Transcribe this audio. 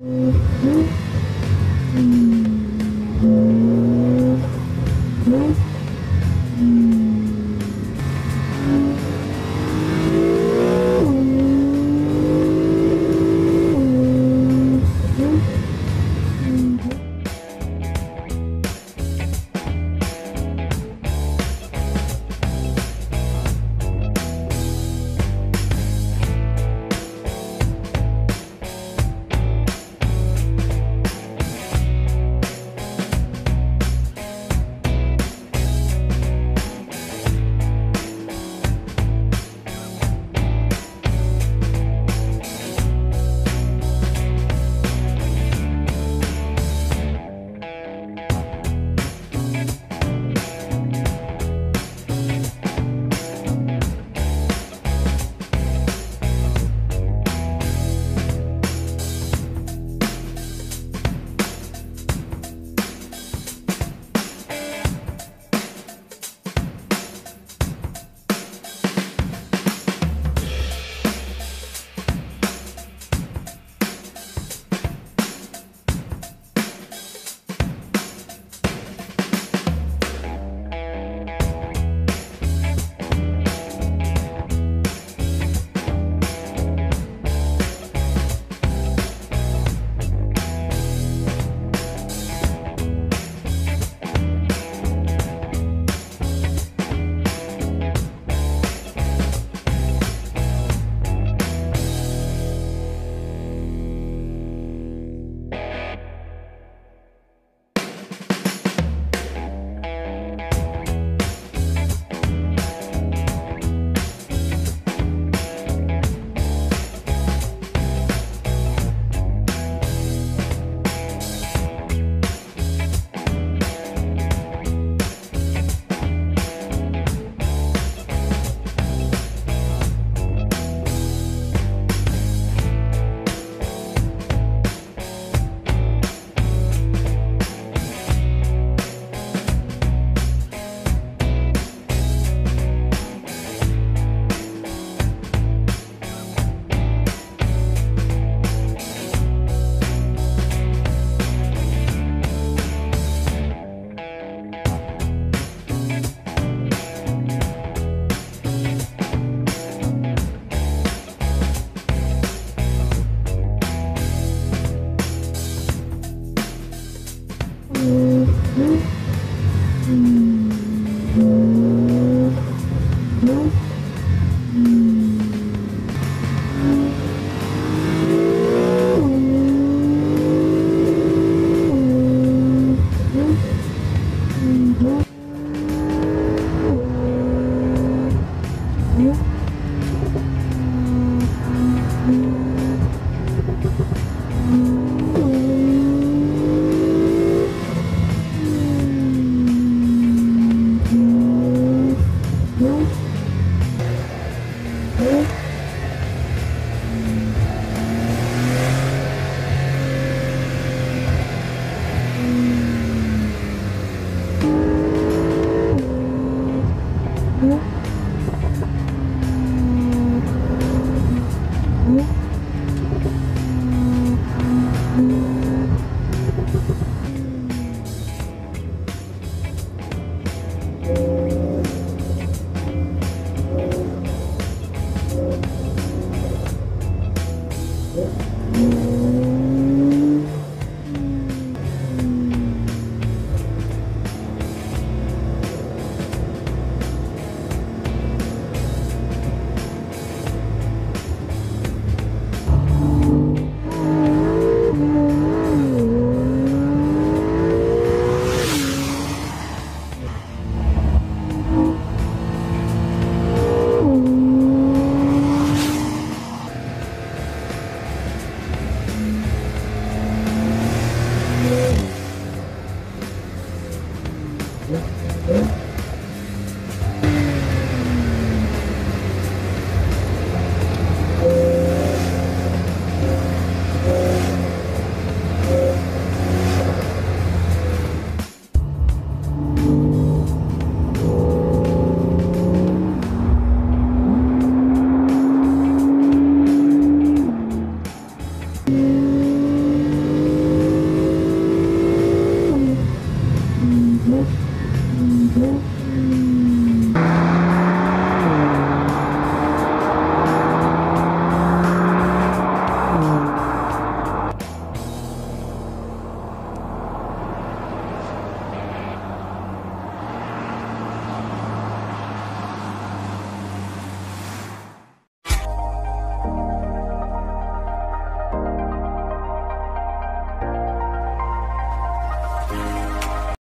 Música you.